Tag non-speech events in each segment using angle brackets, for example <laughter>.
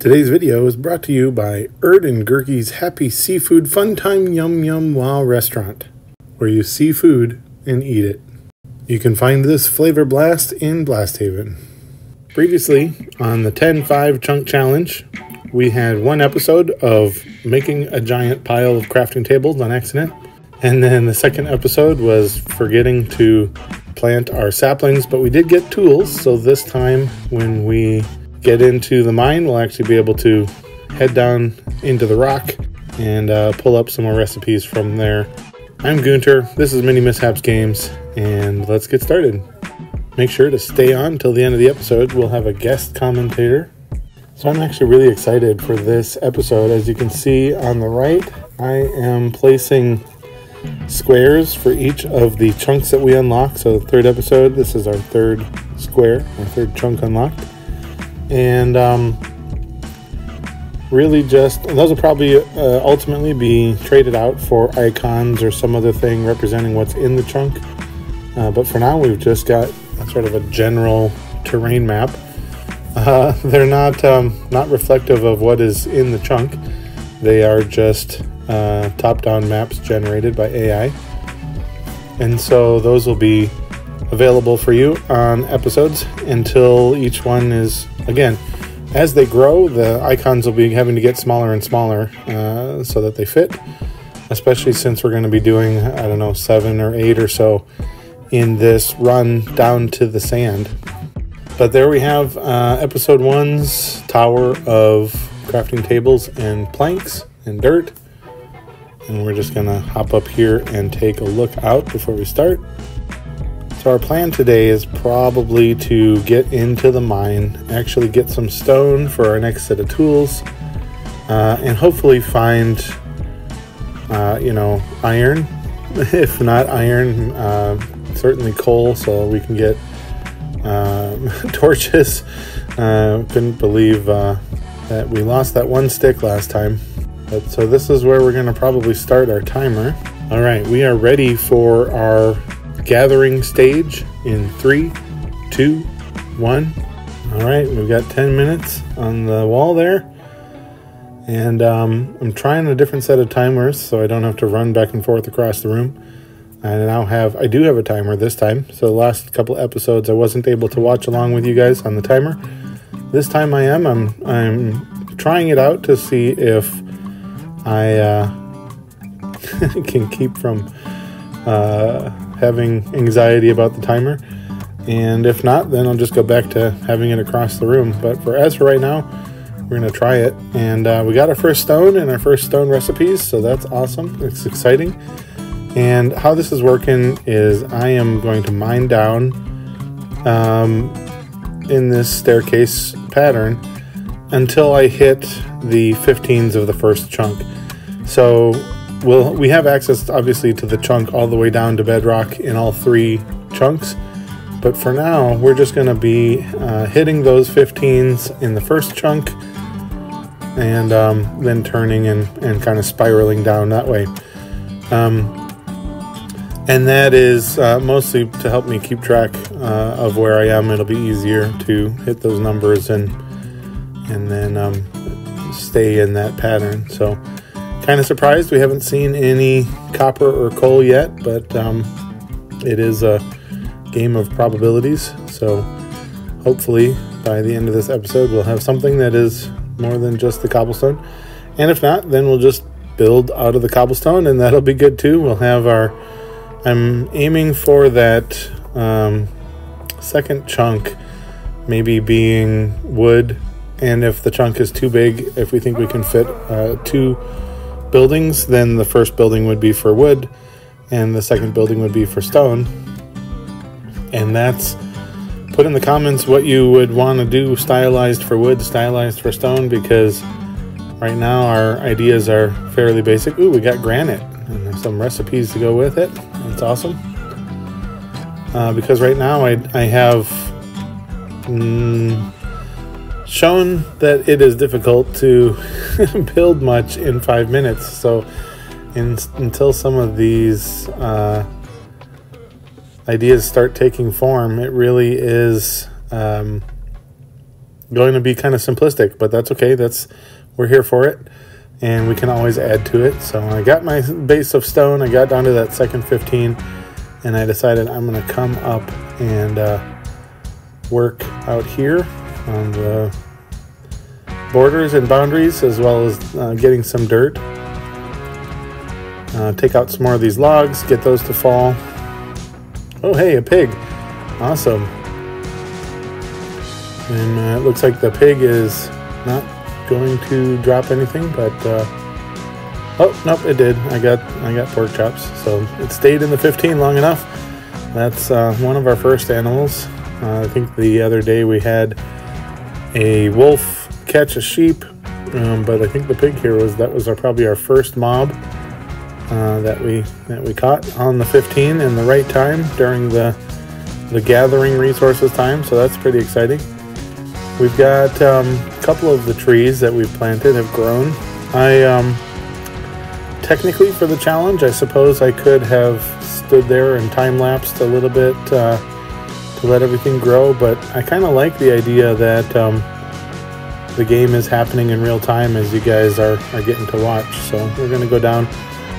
Today's video is brought to you by Erd and Gerke's Happy Seafood Fun Time Yum Yum Wow Restaurant, where you see food and eat it. You can find this flavor blast in Blast Haven. Previously, on the 10 5 Chunk Challenge, we had one episode of making a giant pile of crafting tables on accident, and then the second episode was forgetting to plant our saplings, but we did get tools, so this time when we get into the mine, we'll actually be able to head down into the rock and uh, pull up some more recipes from there. I'm Gunter, this is MiniMishaps Games, and let's get started. Make sure to stay on till the end of the episode. We'll have a guest commentator. So I'm actually really excited for this episode. As you can see on the right, I am placing squares for each of the chunks that we unlock. So the third episode, this is our third square, our third chunk unlocked and um, really just those will probably uh, ultimately be traded out for icons or some other thing representing what's in the chunk. Uh, but for now, we've just got sort of a general terrain map. Uh, <laughs> they're not um, not reflective of what is in the chunk. They are just uh, top-down maps generated by AI, and so those will be available for you on episodes until each one is again as they grow the icons will be having to get smaller and smaller uh, so that they fit especially since we're going to be doing i don't know seven or eight or so in this run down to the sand. But there we have uh, episode one's tower of crafting tables and planks and dirt. And we're just going to hop up here and take a look out before we start so our plan today is probably to get into the mine, actually get some stone for our next set of tools, uh, and hopefully find, uh, you know, iron. <laughs> if not iron, uh, certainly coal, so we can get um, <laughs> torches. Uh, couldn't believe uh, that we lost that one stick last time. But so this is where we're going to probably start our timer. All right, we are ready for our gathering stage in three, two, one. All right, we've got 10 minutes on the wall there. And um, I'm trying a different set of timers so I don't have to run back and forth across the room. I now have, I do have a timer this time. So the last couple episodes I wasn't able to watch along with you guys on the timer. This time I am. I'm, I'm trying it out to see if I uh, <laughs> can keep from uh, having anxiety about the timer. And if not, then I'll just go back to having it across the room. But for as for right now, we're to try it. And uh, we got our first stone and our first stone recipes, so that's awesome. It's exciting. And how this is working is I am going to mine down um, in this staircase pattern until I hit the 15s of the first chunk. So we'll we have access obviously to the chunk all the way down to bedrock in all three chunks but for now we're just going to be uh, hitting those 15s in the first chunk and um, then turning and, and kind of spiraling down that way. Um, and that is uh, mostly to help me keep track uh, of where I am. It'll be easier to hit those numbers and and then um, stay in that pattern. So Kind of surprised we haven't seen any copper or coal yet, but um, it is a game of probabilities. So hopefully by the end of this episode, we'll have something that is more than just the cobblestone. And if not, then we'll just build out of the cobblestone, and that'll be good too. We'll have our. I'm aiming for that um, second chunk, maybe being wood. And if the chunk is too big, if we think we can fit uh, two buildings, then the first building would be for wood and the second building would be for stone. And that's put in the comments what you would want to do stylized for wood, stylized for stone, because right now our ideas are fairly basic. Ooh, we got granite and some recipes to go with it. That's awesome. Uh, because right now I, I have. Mm, shown that it is difficult to <laughs> build much in five minutes. So, in, until some of these uh, ideas start taking form, it really is um, going to be kind of simplistic, but that's okay. That's we're here for it, and we can always add to it. So I got my base of stone. I got down to that second 15, and I decided I'm going to come up and uh, work out here on the borders and boundaries, as well as uh, getting some dirt. Uh, take out some more of these logs, get those to fall. Oh, hey, a pig. Awesome. And uh, it looks like the pig is not going to drop anything, but uh, oh nope, it did. I got I got pork chops, so it stayed in the 15 long enough. That's uh, one of our first animals. Uh, I think the other day we had a wolf catch a sheep, um, but I think the pig here was that was our probably our first mob uh, that we that we caught on the 15 in the right time during the the gathering resources time. So that's pretty exciting. We've got um, a couple of the trees that we've planted have grown. I um, technically for the challenge, I suppose I could have stood there and time lapsed a little bit uh, to let everything grow, but I kind of like the idea that um, the game is happening in real time as you guys are, are getting to watch. So we're going to go down.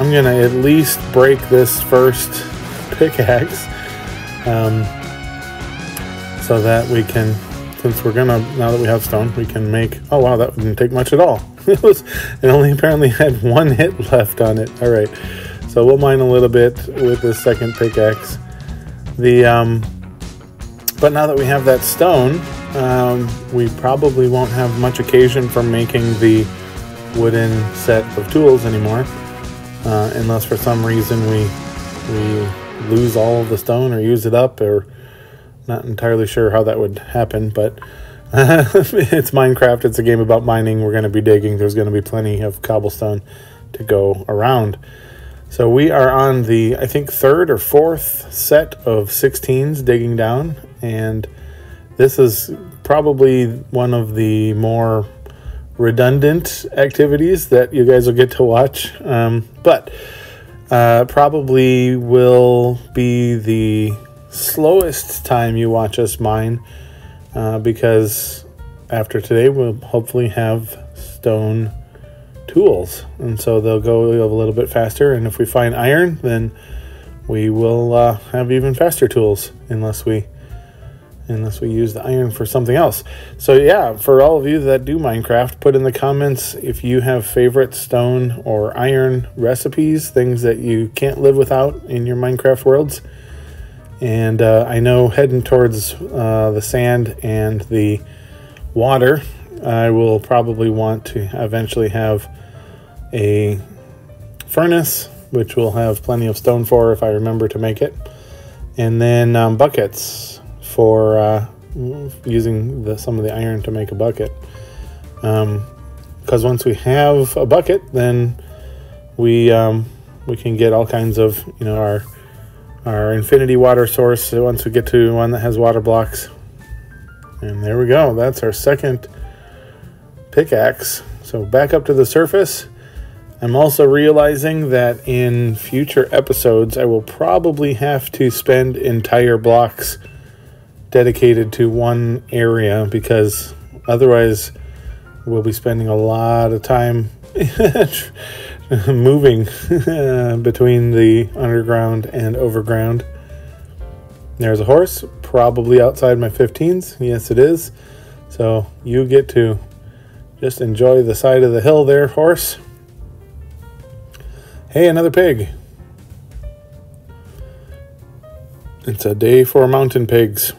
I'm going to at least break this first <laughs> pickaxe um, so that we can since we're gonna now that we have stone we can make oh wow that didn't take much at all <laughs> it was it only apparently <laughs> had one hit left on it all right so we'll mine a little bit with the second pickaxe the um but now that we have that stone um, we probably won't have much occasion for making the wooden set of tools anymore uh, unless for some reason we we lose all of the stone or use it up or not entirely sure how that would happen, but <laughs> it's Minecraft. It's a game about mining. We're going to be digging. There's going to be plenty of cobblestone to go around. So we are on the, I think, third or fourth set of 16s digging down. And this is probably one of the more redundant activities that you guys will get to watch. Um, but uh, probably will be the slowest time you watch us mine uh, because after today we'll hopefully have stone tools. And so they'll go a little bit faster. And if we find iron then we will uh, have even faster tools unless we unless we use the iron for something else. So yeah for all of you that do minecraft put in the comments if you have favorite stone or iron recipes things that you can't live without in your minecraft worlds. And uh, I know heading towards uh, the sand and the water, I will probably want to eventually have a furnace, which we'll have plenty of stone for if I remember to make it, and then um, buckets for uh, using the, some of the iron to make a bucket. Because um, once we have a bucket, then we um, we can get all kinds of you know our our infinity water source once we get to one that has water blocks. And there we go. That's our second pickaxe. So back up to the surface. I'm also realizing that in future episodes, I will probably have to spend entire blocks dedicated to one area because otherwise, we'll be spending a lot of time <laughs> moving <laughs> between the underground and overground. There's a horse, probably outside my 15s. Yes, it is. So you get to just enjoy the side of the hill there, horse. Hey, another pig. It's a day for mountain pigs.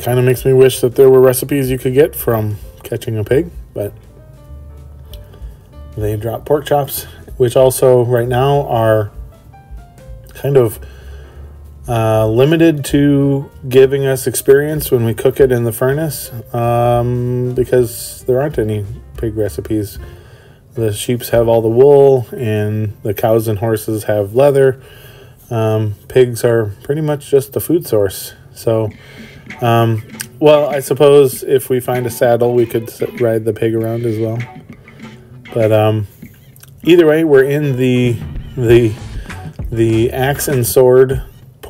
Kind of makes me wish that there were recipes you could get from catching a pig, but they drop pork chops, which also right now are kind of uh, limited to giving us experience when we cook it in the furnace um, because there aren't any pig recipes. The sheeps have all the wool, and the cows and horses have leather. Um, pigs are pretty much just a food source. So, um, well, I suppose if we find a saddle, we could ride the pig around as well. But um, either way, we're in the the the axe and sword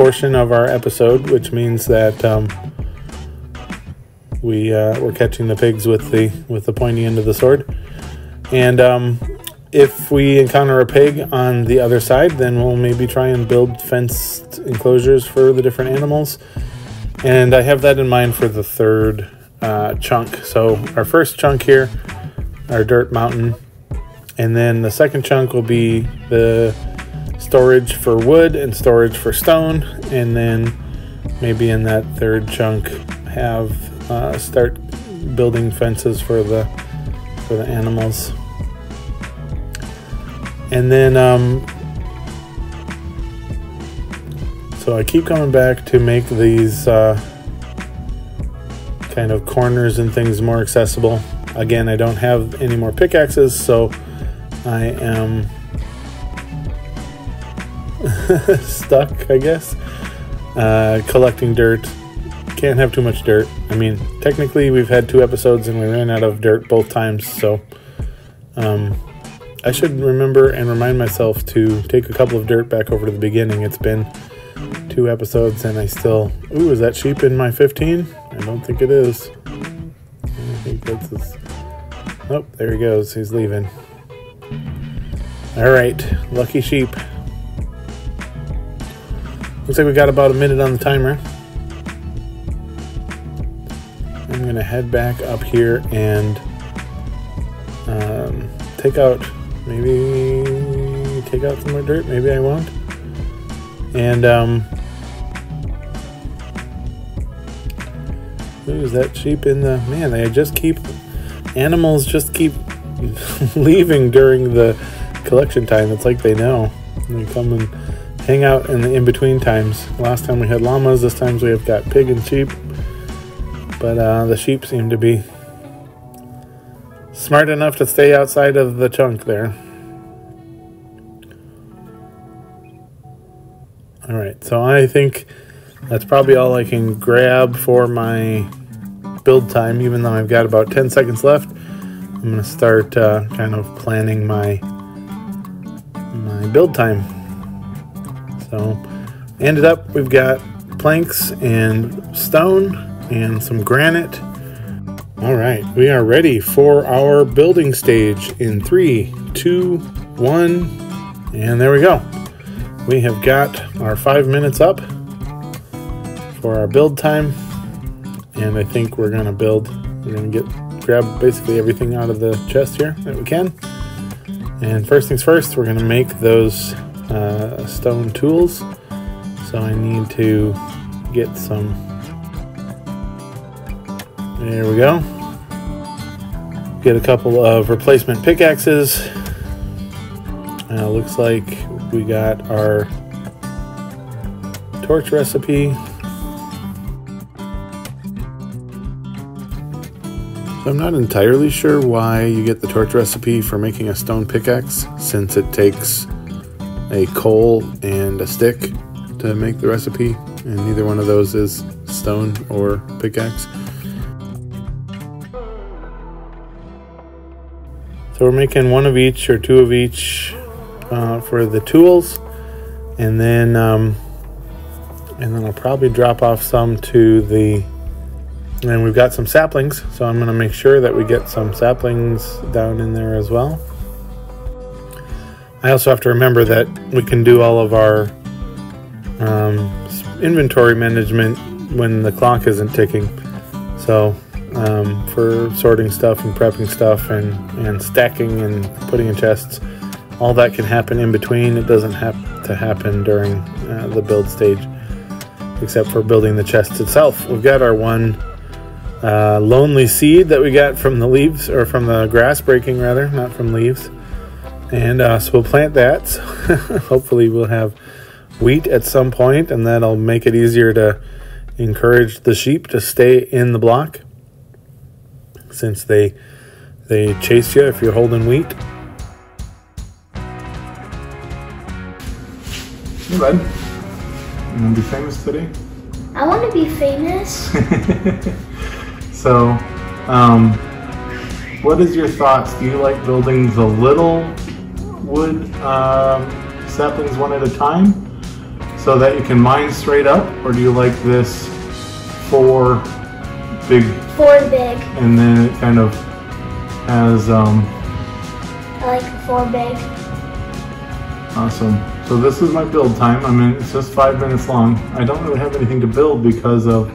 portion of our episode, which means that um, we uh, we're catching the pigs with the with the pointy end of the sword. And um, if we encounter a pig on the other side, then we'll maybe try and build fenced enclosures for the different animals. And I have that in mind for the third uh, chunk. So our first chunk here, our dirt mountain, and then the second chunk will be the storage for wood and storage for stone, and then maybe in that third chunk have uh, start building fences for the for the animals. And then um, so I keep coming back to make these uh, kind of corners and things more accessible. Again, I don't have any more pickaxes, so I am <laughs> stuck, I guess. Uh, collecting dirt. Can't have too much dirt. I mean, technically, we've had two episodes and we ran out of dirt both times, so um, I should remember and remind myself to take a couple of dirt back over to the beginning. It's been two episodes and I still. Ooh, is that sheep in my 15? I don't think it is. I think that's his. Oh, there he goes. He's leaving. All right, lucky sheep. Looks like we got about a minute on the timer. I'm going to head back up here and um, take out, maybe take out some more dirt. Maybe I won't. And, um, that sheep in the, man, they just keep, animals just keep <laughs> leaving during the collection time. It's like they know. They come and hang out in the in between times. Last time we had llamas, this time we have got pig and sheep. But uh, the sheep seem to be smart enough to stay outside of the chunk there. All right, so I think that's probably all I can grab for my build time, even though I've got about 10 seconds left. I'm going to start uh, kind of planning my my build time. So, ended up, we've got planks and stone and some granite. All right, we are ready for our building stage in three, two, one, and there we go. We have got our five minutes up for our build time, and I think we're gonna build. We're gonna get grab basically everything out of the chest here that we can. And first things first, we're gonna make those uh, stone tools. So I need to get some. There we go. Get a couple of replacement pickaxes. Uh, looks like we got our torch recipe. I'm not entirely sure why you get the torch recipe for making a stone pickaxe, since it takes a coal and a stick to make the recipe, and neither one of those is stone or pickaxe. So we're making one of each or two of each uh, for the tools, and then um, and then I'll probably drop off some to the. And we've got some saplings, so I'm going to make sure that we get some saplings down in there as well. I also have to remember that we can do all of our um, inventory management when the clock isn't ticking. So um, for sorting stuff and prepping stuff and, and stacking and putting in chests, all that can happen in between. It doesn't have to happen during uh, the build stage, except for building the chest itself. We've got our one uh, lonely seed that we got from the leaves, or from the grass breaking rather, not from leaves. And uh, so we'll plant that. <laughs> Hopefully, we'll have wheat at some point, and that'll make it easier to encourage the sheep to stay in the block since they they chase you if you're holding wheat. Hey, bud. You want to be famous today? I want to be famous. <laughs> so, um, what is your thoughts? Do you like building the little wood um, saplings one at a time so that you can mine straight up? Or do you like this four big, Four big. and then it kind of has um, I like four big. awesome. So this is my build time. I mean, it's just five minutes long. I don't really have anything to build because of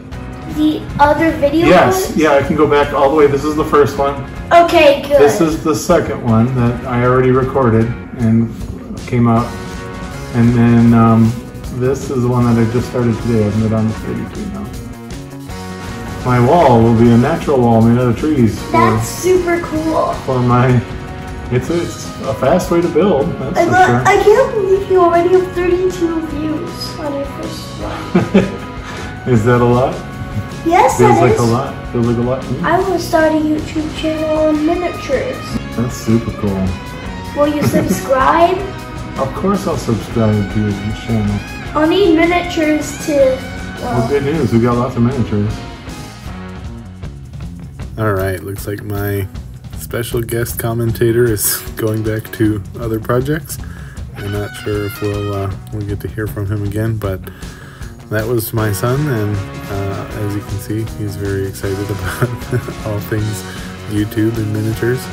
The other video yes, ones? yeah. I can go back all the way. This is the first one. Okay, good. This is the second one that I already recorded and came out. And then um, this is the one that I just started today. I've been on the 32 now. My wall will be a natural wall made out of trees for, That's super cool. for my. It's a, it's a fast way to build. That's I, for lo- sure. I can't believe you already have 32 views on your first <laughs> one. is that a lot? Yes, Feels that like is. a lot. Feels like a lot. Mm, I will start a YouTube channel on miniatures. That's super cool. Will you <laughs> subscribe? Of course, I'll subscribe to your channel. I'll need miniatures to. Well, Well, good news. We got lots of miniatures. All right, looks like my special guest commentator is going back to other projects. I'm not sure if we'll uh, we'll get to hear from him again, but that was my son, and uh, as you can see, he's very excited <laughs> about all things YouTube and miniatures.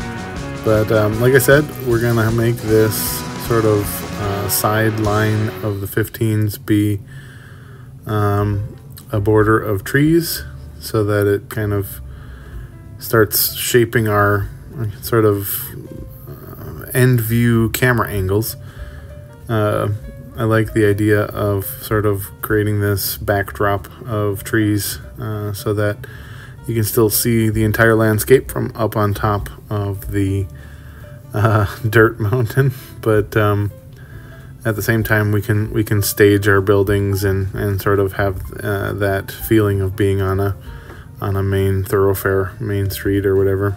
But um, like I said, we're gonna make this sort of uh, sideline of the 15s be um, a border of trees so that it kind of starts shaping our sort of uh, end view camera angles. Uh, I like the idea of sort of creating this backdrop of trees uh, so that you can still see the entire landscape from up on top of the uh, <laughs> dirt mountain, <laughs> but um, at the same time we can we can stage our buildings and and sort of have uh, that feeling of being on a on a main thoroughfare, main street or whatever.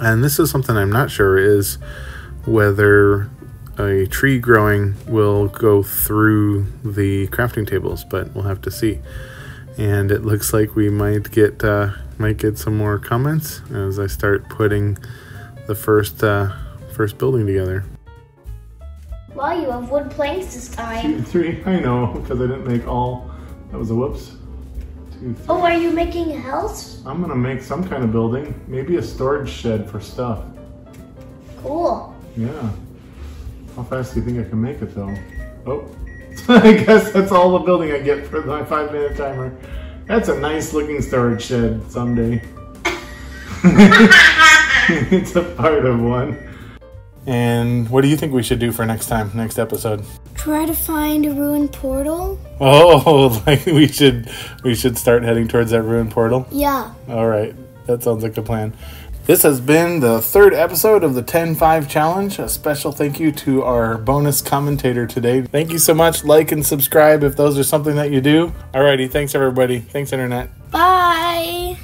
And this is something I'm not sure is whether a tree growing will go through the crafting tables, but we'll have to see. And it looks like we might get uh, might get some more comments as I start putting the first uh, first building together. wow, you have wood planks this time. Two, Three, I know, because I didn't make all. That was a whoops. Two, three. Oh, are you making a house? I'm gonna make some kind of building, maybe a storage shed for stuff. Cool. Yeah. How fast do you think I can make it though? Oh, <laughs> I guess that's all the building I get for my five minute timer. That's a nice looking storage shed someday. <laughs> it's a part of one. And what do you think we should do for next time, next episode? Try to find a ruined portal. Oh, <laughs> like we should we should start heading towards that ruined portal. Yeah. All right, that sounds like a plan. This has been the third episode of the 10 5 challenge. A special thank you to our bonus commentator today. Thank you so much. Like and subscribe if those are something that you do. Alrighty, thanks everybody. Thanks, Internet. Bye.